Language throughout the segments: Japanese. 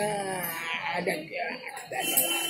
Nah, ada ada ada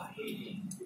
God.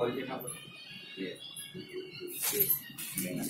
Jalan. Boleh apa? Ya. Jangan.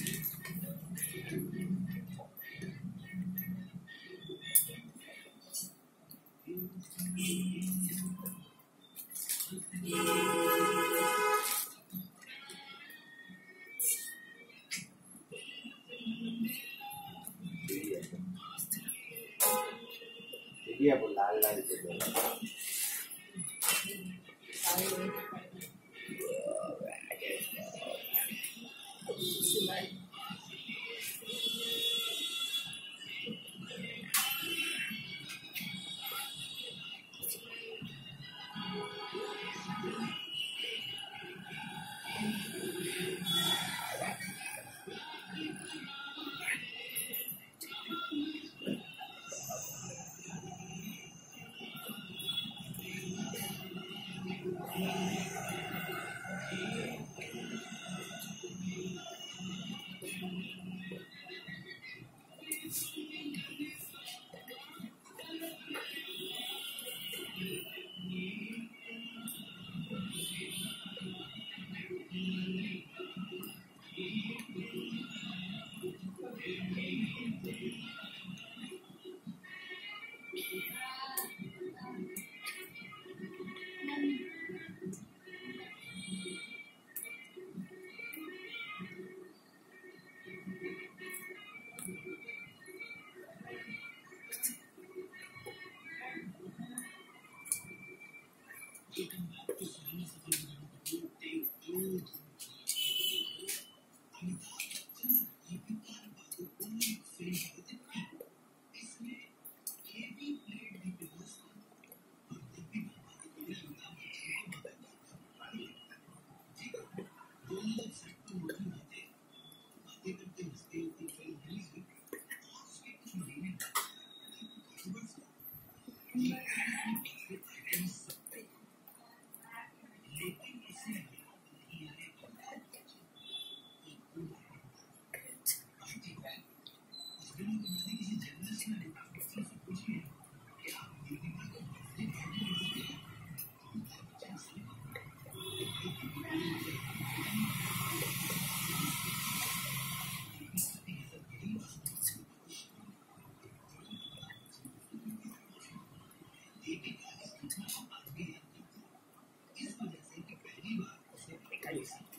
socialista